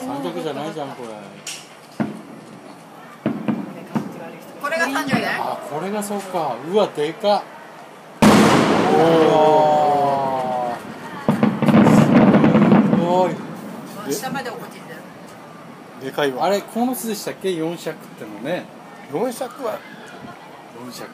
三脚じゃないじゃんこれ。これが三十円あこれがそうか。うわでか。おおすごい。下まで落ちてでかいわ。あれこの巣でしたっけ？四尺ってのね。四尺は。四尺。